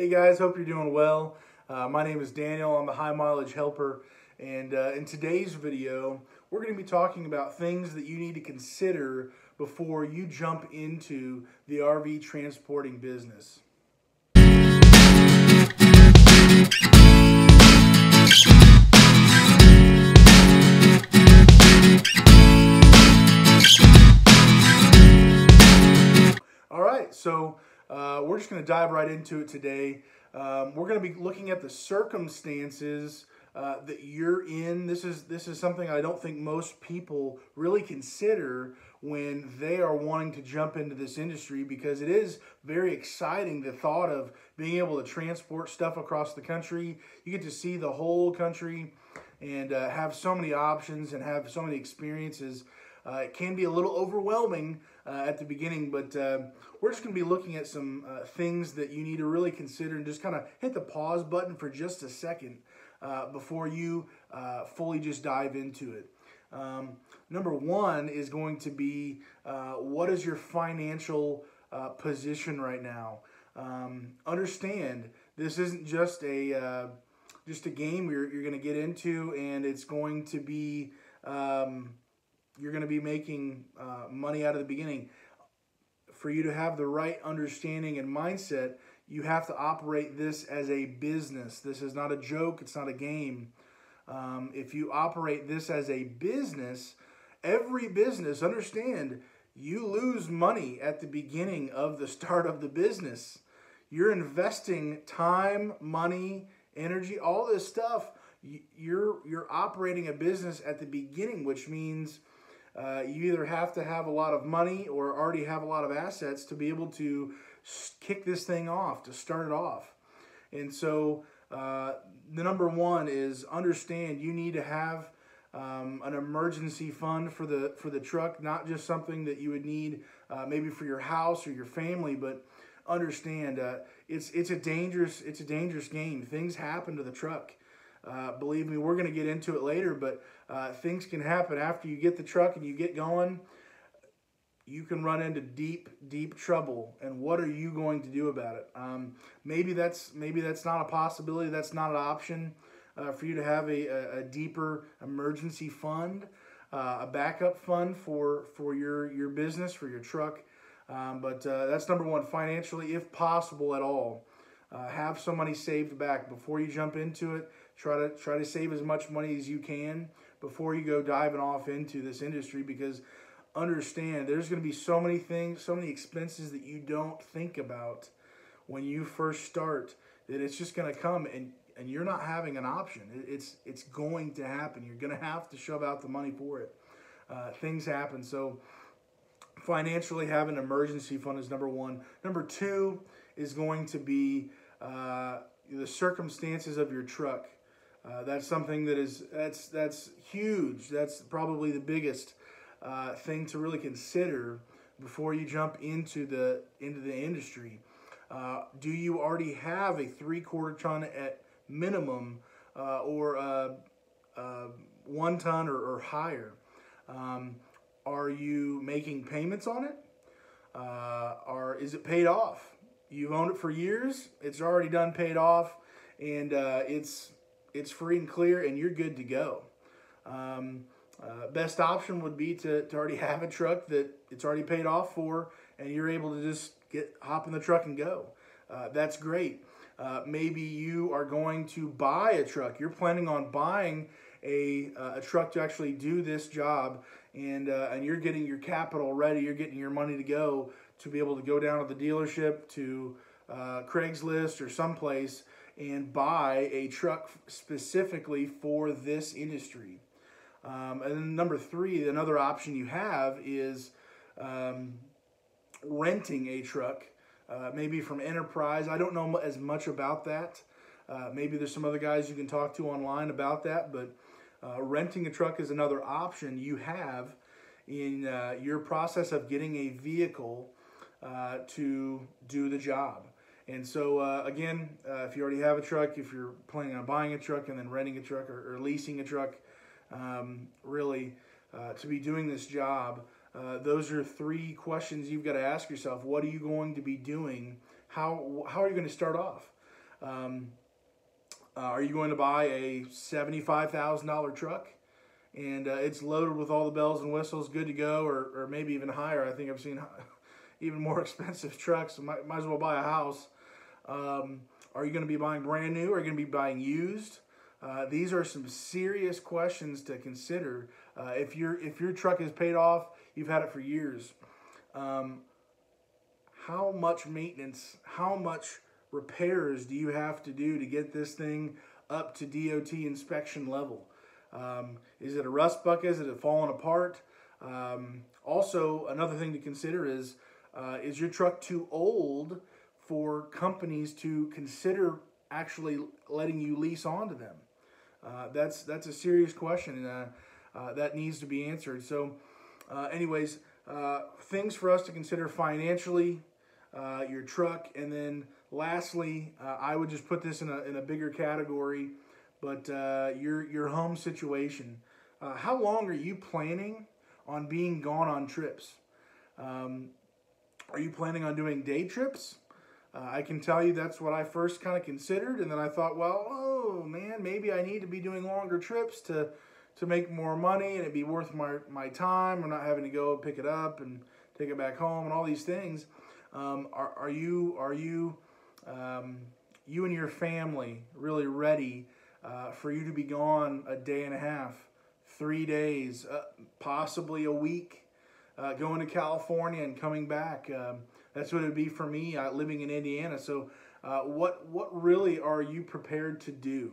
Hey guys, hope you're doing well. Uh, my name is Daniel. I'm a high mileage helper. And uh, in today's video, we're going to be talking about things that you need to consider before you jump into the RV transporting business. Dive right into it today. Um, we're going to be looking at the circumstances uh, that you're in. This is this is something I don't think most people really consider when they are wanting to jump into this industry because it is very exciting the thought of being able to transport stuff across the country. You get to see the whole country and uh, have so many options and have so many experiences. Uh, it can be a little overwhelming uh, at the beginning, but uh, we're just going to be looking at some uh, things that you need to really consider and just kind of hit the pause button for just a second uh, before you uh, fully just dive into it. Um, number one is going to be what is your financial position right now? Um, understand this isn't just a just a game you're, you're going to get into and it's going to be um, you're going to be making uh, money out of the beginning. For you to have the right understanding and mindset, you have to operate this as a business. This is not a joke, it's not a game. Um, if you operate this as a business, every business, understand, you lose money at the beginning of the start of the business. You're investing time, money, energy, all this stuff. You're you're operating a business at the beginning, which means uh, you either have to have a lot of money or already have a lot of assets to be able to kick this thing off, to start it off. And so uh, the number one is understand you need to have um, an emergency fund for the for the truck, not just something that you would need uh, maybe for your house or your family, but understand uh, it's it's a dangerous it's a dangerous game. Things happen to the truck. Uh, believe me, we're going to get into it later, but uh, things can happen after you get the truck and you get going. You can run into deep, deep trouble, and what are you going to do about it? Um, maybe that's maybe that's not a possibility. That's not an option uh, for you to have a, a, a deeper emergency fund, uh, a backup fund for for your your business for your truck. Um, but uh, that's number one financially, if possible at all. Uh, have some money saved back before you jump into it. Try to try to save as much money as you can before you go diving off into this industry because understand there's going to be so many things, so many expenses that you don't think about when you first start that it's just going to come and and you're not having an option. It's it's going to happen. You're going to have to shove out the money for it. Uh, things happen. So financially having an emergency fund is number one. Number two is going to be uh, the circumstances of your truck. Uh, that's something that is that's that's huge. That's probably the biggest uh, thing to really consider before you jump into the into the industry. Uh, do you already have a three quarter ton at minimum uh, or uh, uh, one ton or, or higher? Um, are you making payments on it? or is it paid off? You've owned it for years. It's already done paid off, and it's it's free and clear, and you're good to go. Um, uh, best option would be to, to already have a truck that it's already paid off for, and you're able to just get hop in the truck and go. Uh, that's great. Uh, maybe you are going to buy a truck. You're planning on buying a, uh, a truck to actually do this job, and uh, and you're getting your capital ready. You're getting your money to go to be able to go down to the dealership to uh, Craigslist or someplace and buy a truck specifically for this industry. Um, and then number three, another option you have is um, renting a truck, uh, maybe from Enterprise. I don't know as much about that. Uh, maybe there's some other guys you can talk to online about that, but uh, renting a truck is another option you have in uh, your process of getting a vehicle uh, to do the job. And so, uh, again, uh, if you already have a truck, if you're planning on buying a truck and then renting a truck or, or leasing a truck, um, really, uh, to be doing this job, uh, those are three questions you've got to ask yourself. What are you going to be doing? How, how are you going to start off? Um, uh, are you going to buy a $75,000 truck? And uh, it's loaded with all the bells and whistles, good to go, or, or maybe even higher. I think I've seen even more expensive trucks. Might, might as well buy a house. Um, are you going to be buying brand new? Or are you going to be buying used? Uh, these are some serious questions to consider. Uh, if your if your truck is paid off, you've had it for years. Um, how much maintenance, how much repairs do you have to do to get this thing up to DOT inspection level? Um, is it a rust bucket? Is it falling apart? Um, also, another thing to consider is uh, is your truck too old for companies to consider actually letting you lease onto them? Uh, that's that's a serious question, uh, uh that needs to be answered. So, uh, anyways, things for us to consider financially, your truck, and then lastly, I would just put this in a in a bigger category, but your your home situation. how long are you planning on being gone on trips? Um, are you planning on doing day trips? Uh, I can tell you that's what I first kind of considered, and then I thought, well, oh man, maybe I need to be doing longer trips to to make more money and it'd be worth my my time. I'm not having to go pick it up and take it back home and all these things. Um, are, are you are you um, you and your family really ready uh, for you to be gone a day and a half, three days, uh, possibly a week, uh, going to California and coming back? Um, that's what it would be for me uh, living in Indiana. So, uh, what what really are you prepared to do?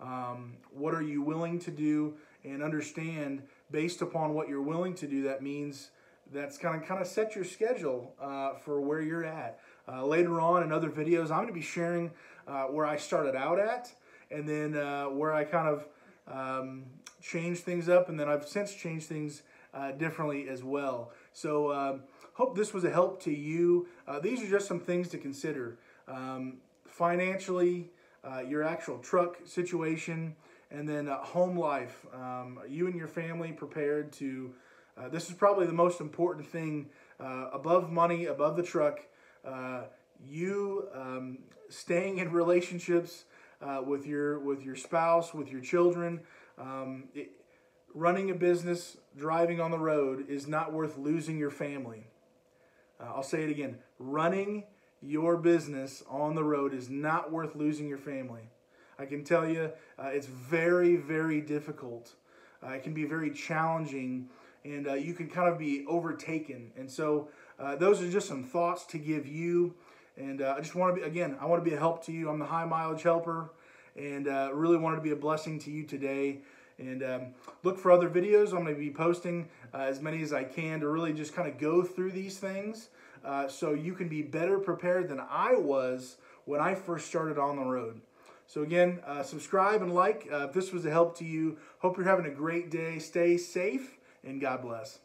Um, what are you willing to do? And understand based upon what you're willing to do. That means that's kind of kind of set your schedule uh, for where you're at. Uh, later on in other videos, I'm going to be sharing uh, where I started out at, and then where I kind of um, changed things up, and then I've since changed things differently as well. So. Um, Hope this was a help to you. Uh, these are just some things to consider. Um, financially, uh, your actual truck situation, and then uh, home life. Um, you and your family prepared to, uh, this is probably the most important thing uh, above money, above the truck. Uh, you um, staying in relationships with your with your spouse, with your children. Um, running a business, driving on the road is not worth losing your family. Uh, I'll say it again running your business on the road is not worth losing your family. I can tell you uh, it's very, very difficult. Uh, it can be very challenging, and uh, you can kind of be overtaken. And so, uh, those are just some thoughts to give you. And uh, I just want to be, again, I want to be a help to you. I'm the high mileage helper, and really wanted to be a blessing to you today. And um, look for other videos. I'm going to be posting uh, as many as I can to really just kind of go through these things uh, so you can be better prepared than I was when I first started on the road. So again, uh, subscribe and like uh, if this was a help to you. Hope you're having a great day. Stay safe and God bless.